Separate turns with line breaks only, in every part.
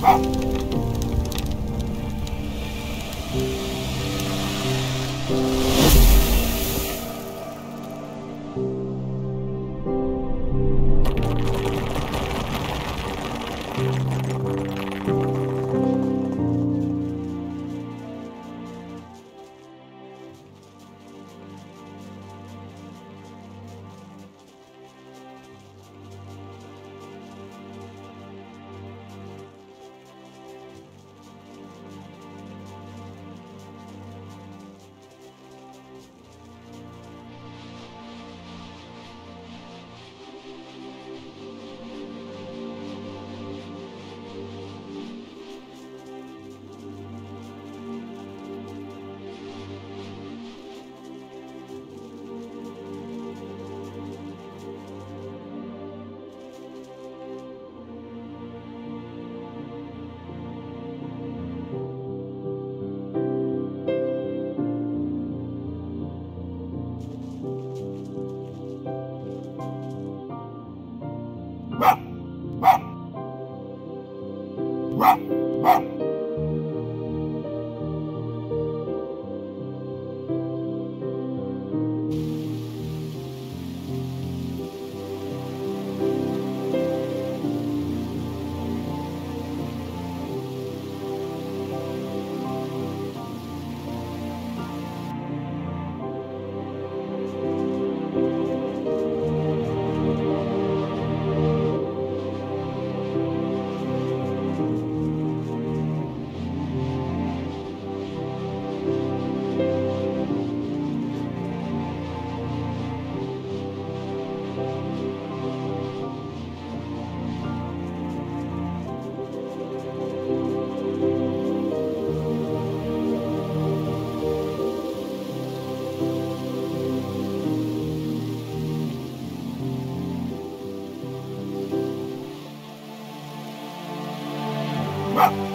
好 Ah!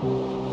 Thank you.